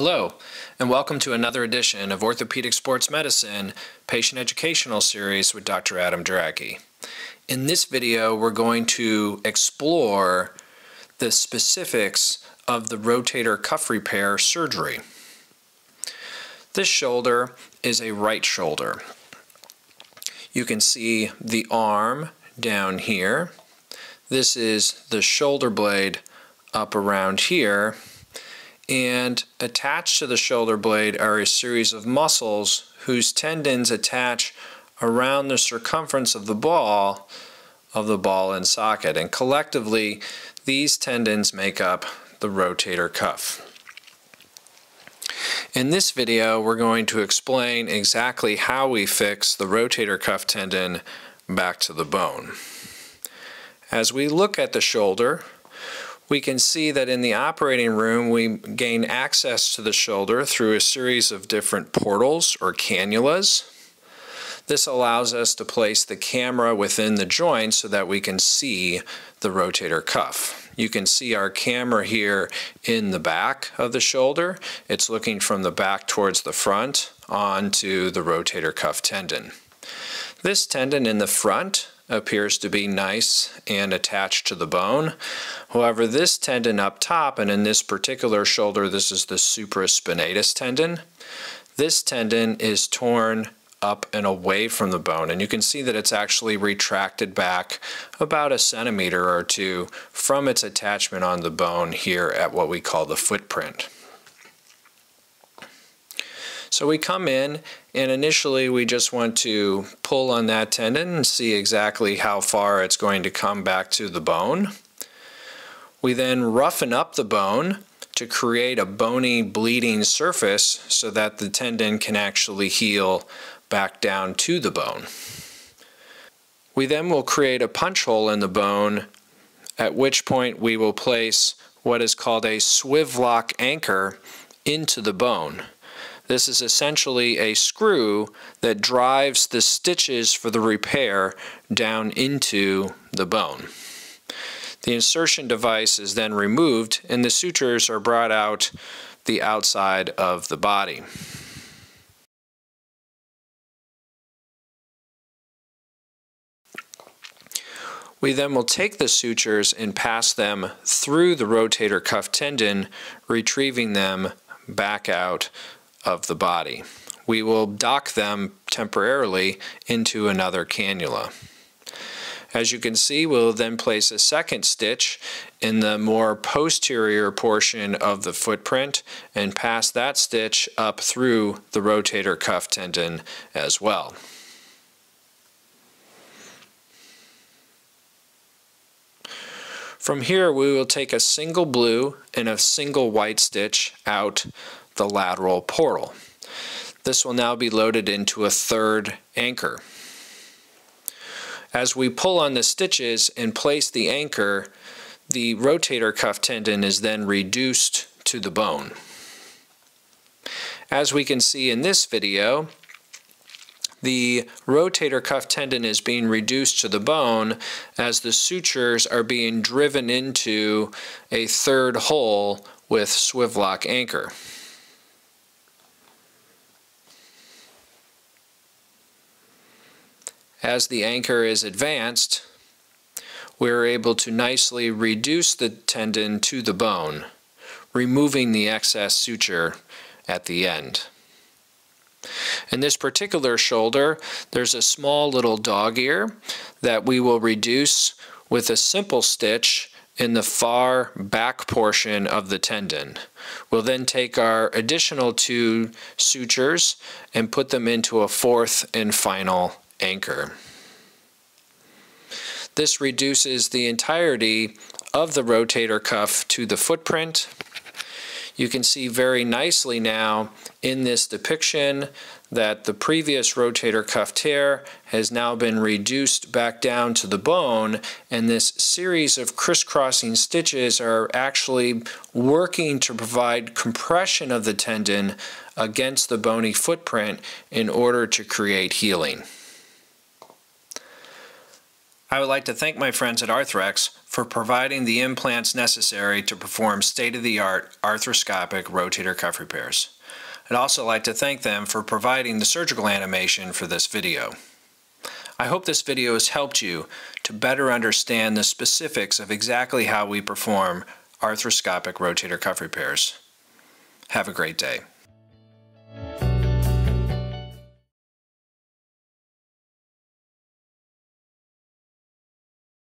Hello, and welcome to another edition of Orthopedic Sports Medicine Patient Educational Series with Dr. Adam Derhake. In this video, we're going to explore the specifics of the rotator cuff repair surgery. This shoulder is a right shoulder. You can see the arm down here. This is the shoulder blade up around here and attached to the shoulder blade are a series of muscles whose tendons attach around the circumference of the ball of the ball and socket and collectively these tendons make up the rotator cuff. In this video we're going to explain exactly how we fix the rotator cuff tendon back to the bone. As we look at the shoulder we can see that in the operating room we gain access to the shoulder through a series of different portals or cannulas. This allows us to place the camera within the joint so that we can see the rotator cuff. You can see our camera here in the back of the shoulder. It's looking from the back towards the front onto the rotator cuff tendon. This tendon in the front appears to be nice and attached to the bone. However, this tendon up top, and in this particular shoulder, this is the supraspinatus tendon. This tendon is torn up and away from the bone and you can see that it's actually retracted back about a centimeter or two from its attachment on the bone here at what we call the footprint. So we come in and initially we just want to pull on that tendon and see exactly how far it's going to come back to the bone. We then roughen up the bone to create a bony bleeding surface so that the tendon can actually heal back down to the bone. We then will create a punch hole in the bone at which point we will place what is called a SwiveLock anchor into the bone. This is essentially a screw that drives the stitches for the repair down into the bone. The insertion device is then removed and the sutures are brought out the outside of the body. We then will take the sutures and pass them through the rotator cuff tendon, retrieving them back out of the body. We will dock them temporarily into another cannula. As you can see, we'll then place a second stitch in the more posterior portion of the footprint and pass that stitch up through the rotator cuff tendon as well. From here, we will take a single blue and a single white stitch out the lateral portal. This will now be loaded into a third anchor. As we pull on the stitches and place the anchor, the rotator cuff tendon is then reduced to the bone. As we can see in this video, the rotator cuff tendon is being reduced to the bone as the sutures are being driven into a third hole with SwiveLock anchor. As the anchor is advanced, we're able to nicely reduce the tendon to the bone, removing the excess suture at the end. In this particular shoulder, there's a small little dog ear that we will reduce with a simple stitch in the far back portion of the tendon. We'll then take our additional two sutures and put them into a fourth and final anchor. This reduces the entirety of the rotator cuff to the footprint. You can see very nicely now in this depiction that the previous rotator cuff tear has now been reduced back down to the bone and this series of crisscrossing stitches are actually working to provide compression of the tendon against the bony footprint in order to create healing. I would like to thank my friends at Arthrex for providing the implants necessary to perform state-of-the-art arthroscopic rotator cuff repairs. I'd also like to thank them for providing the surgical animation for this video. I hope this video has helped you to better understand the specifics of exactly how we perform arthroscopic rotator cuff repairs. Have a great day.